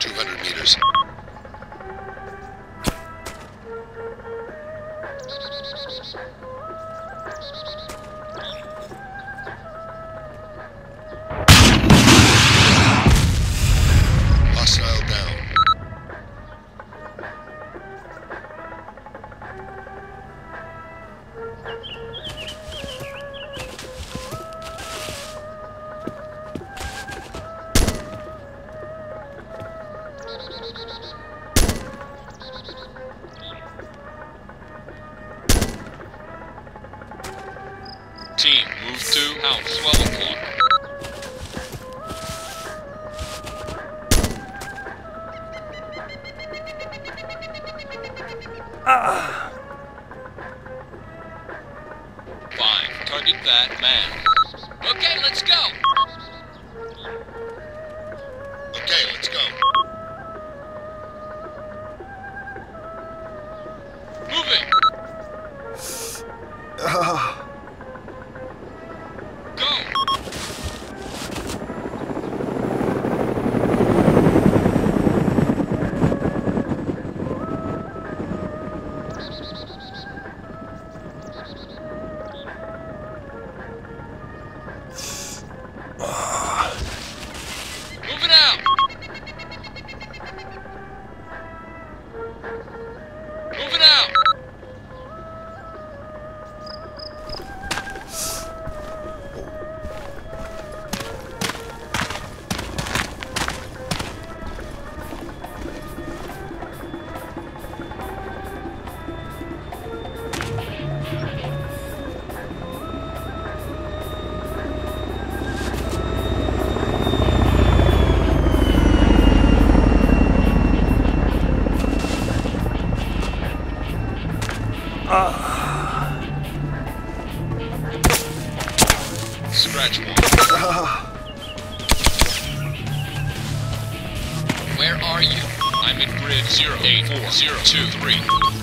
200 meters. Hostile down. Team, move to house 12 o'clock. Fine. Target that man. Okay, let's go. Okay, let's go. Scratch one. Where are you? I'm in grid 084023.